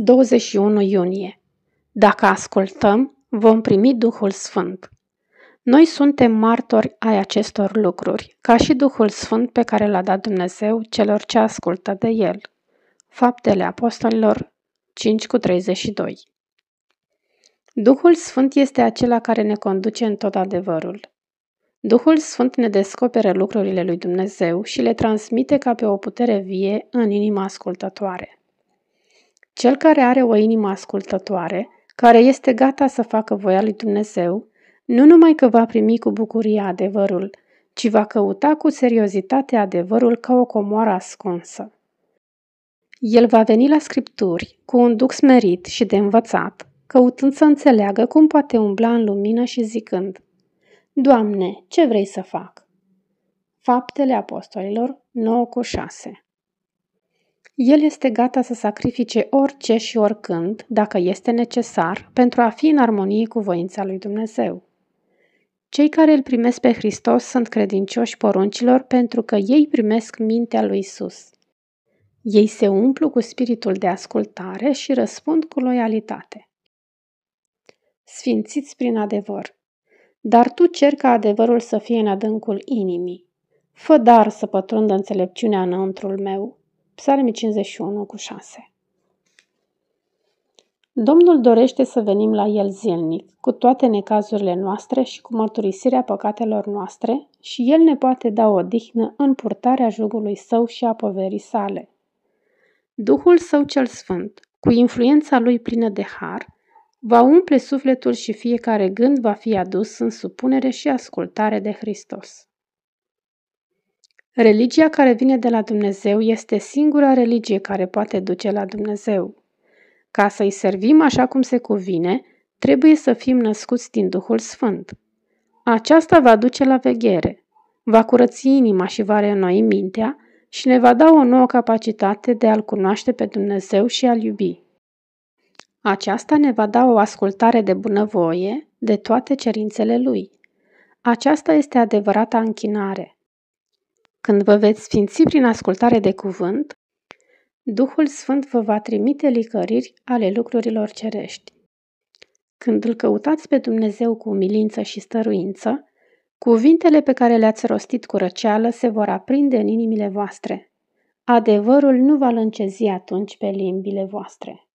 21 iunie. Dacă ascultăm, vom primi Duhul Sfânt. Noi suntem martori ai acestor lucruri, ca și Duhul Sfânt pe care l-a dat Dumnezeu celor ce ascultă de El. Faptele Apostolilor 5 cu 32 Duhul Sfânt este acela care ne conduce în tot adevărul. Duhul Sfânt ne descoperă lucrurile lui Dumnezeu și le transmite ca pe o putere vie în inima ascultătoare. Cel care are o inimă ascultătoare, care este gata să facă voia lui Dumnezeu, nu numai că va primi cu bucurie adevărul, ci va căuta cu seriozitate adevărul ca o comoară ascunsă. El va veni la scripturi cu un duc smerit și de învățat, căutând să înțeleagă cum poate umbla în lumină și zicând Doamne, ce vrei să fac? Faptele Apostolilor 9 cu 6 el este gata să sacrifice orice și oricând, dacă este necesar, pentru a fi în armonie cu voința lui Dumnezeu. Cei care îl primesc pe Hristos sunt credincioși poruncilor pentru că ei primesc mintea lui Isus. Ei se umplu cu spiritul de ascultare și răspund cu loialitate. Sfințiți prin adevăr. Dar tu cer ca adevărul să fie în adâncul inimii. Fă dar să pătrundă înțelepciunea înăuntrul meu, Psalmii 51 cu 6 Domnul dorește să venim la El zilnic, cu toate necazurile noastre și cu mărturisirea păcatelor noastre și El ne poate da o dihnă în purtarea jugului Său și a poverii sale. Duhul Său cel Sfânt, cu influența Lui plină de har, va umple sufletul și fiecare gând va fi adus în supunere și ascultare de Hristos. Religia care vine de la Dumnezeu este singura religie care poate duce la Dumnezeu. Ca să-i servim așa cum se cuvine, trebuie să fim născuți din Duhul Sfânt. Aceasta va duce la veghere, va curăți inima și va reînnoi mintea și ne va da o nouă capacitate de a-L cunoaște pe Dumnezeu și a-L iubi. Aceasta ne va da o ascultare de bunăvoie de toate cerințele Lui. Aceasta este adevărata închinare – când vă veți sfinți prin ascultare de cuvânt, Duhul Sfânt vă va trimite licăriri ale lucrurilor cerești. Când îl căutați pe Dumnezeu cu umilință și stăruință, cuvintele pe care le-ați rostit cu răceală se vor aprinde în inimile voastre. Adevărul nu va lâncezi atunci pe limbile voastre.